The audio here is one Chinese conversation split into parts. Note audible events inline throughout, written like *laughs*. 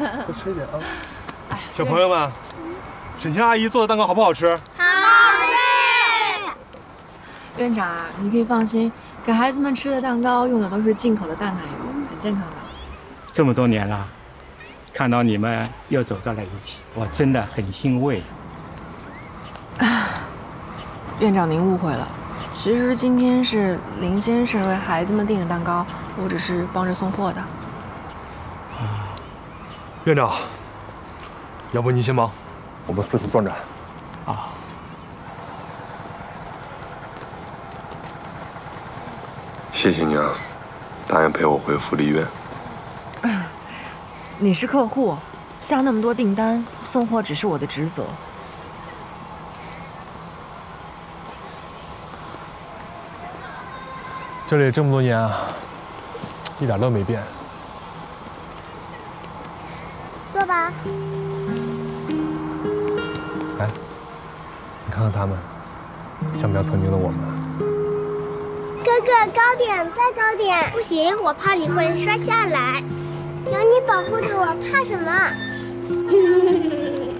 *laughs* 多吃一点啊。小朋友们，沈清阿姨做的蛋糕好不好吃？好吃。院长啊，你可以放心，给孩子们吃的蛋糕用的都是进口的淡奶油，很健康的。这么多年了，看到你们又走在了一起，我真的很欣慰。*laughs* 院长，您误会了，其实今天是林先生为孩子们订的蛋糕，我只是帮着送货的。院长，要不您先忙，我们四处转转。啊，谢谢你啊，答应陪我回福利院。*laughs* 你是客户，下那么多订单，送货只是我的职责。这里这么多年啊，一点都没变。坐吧。来，你看看他们，像不像曾经的我们？哥哥，高点，再高点！不行，我怕你会摔下来。有你保护着我，怕什么？*laughs*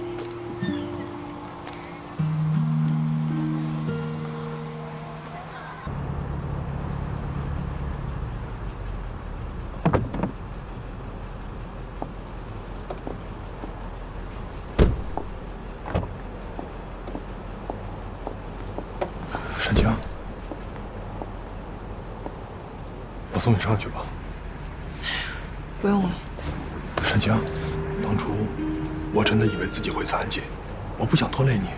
沈清，我送你上去吧。不用了。沈清，当初我真的以为自己会残疾，我不想拖累你，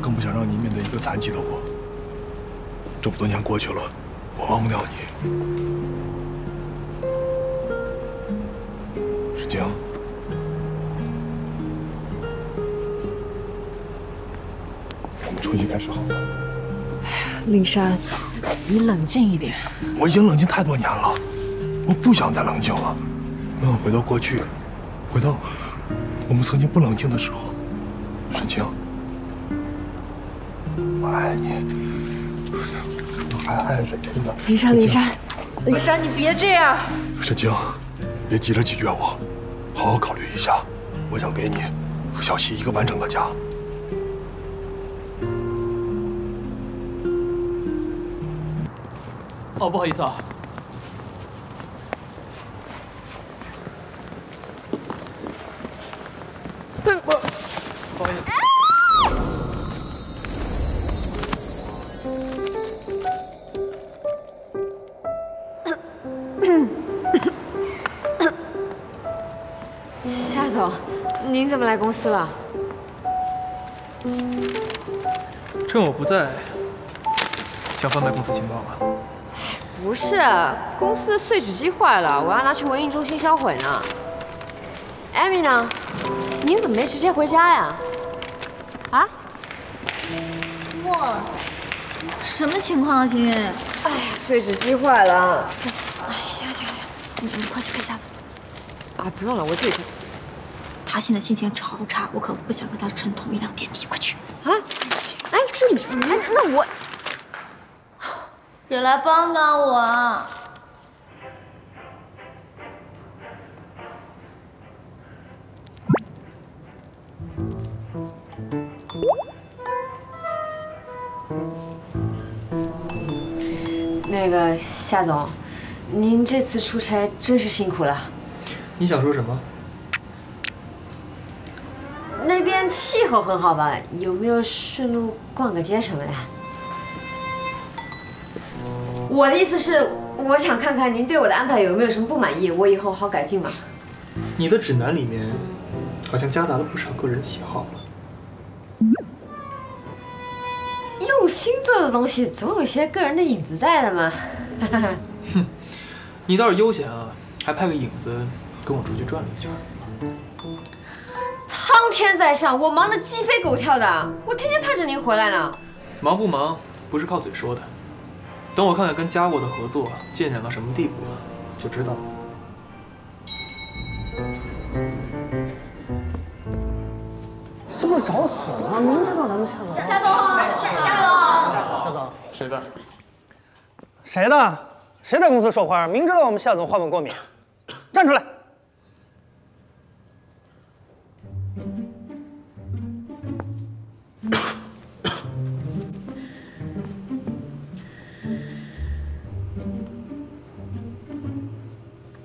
更不想让你面对一个残疾的我。这么多年过去了，我忘不掉你。沈清，我们重新开始好吗？林珊，你冷静一点。我已经冷静太多年了，我不想再冷静了。我想回到过去，回到我们曾经不冷静的时候。沈清，我爱你，我还爱着你呢。林珊，林珊，林珊，你别这样。沈清，别急着拒绝我，好好考虑一下。我想给你和小溪一个完整的家。哦，不好意思啊。不，不好意思。夏总，您怎么来公司了？趁我不在，想贩卖公司情报啊？不是，公司的碎纸机坏了，我要拿去文印中心销毁呢。艾米呢？您怎么没直接回家呀？啊？哇，什么情况啊，秦韵？哎，碎纸机坏了。哎，行行行，你你快去陪夏总。啊，不用了，我自己去。他现在心情超差，我可不想跟他乘同一辆电梯。快去！啊？哎，这你，哎，那我。也来帮帮我！那个夏总，您这次出差真是辛苦了。你想说什么？那边气候很好吧？有没有顺路逛个街什么的？我的意思是，我想看看您对我的安排有没有什么不满意，我以后好改进嘛。你的指南里面好像夹杂了不少个人喜好。用心做的东西，总有些个人的影子在的嘛。哼，你倒是悠闲啊，还派个影子跟我出去转了一圈。苍天在上，我忙得鸡飞狗跳的，我天天盼着您回来呢。忙不忙不是靠嘴说的，等我看看跟家沃的合作进展到什么地步了，就知道了。这不是找死吗？明知道咱们夏总，夏总，夏夏总，夏总，谁的？谁的？谁在公司说话？明知道我们夏总花粉过敏，站出来！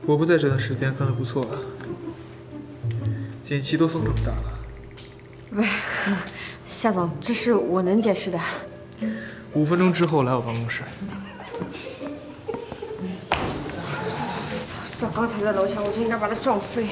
我不在这段时间干得不错啊，锦旗都送这么大了。喂，*laughs* 夏总，这是我能解释的。五分钟之后来我办公室。早知道刚才在楼下，我就应该把他撞飞。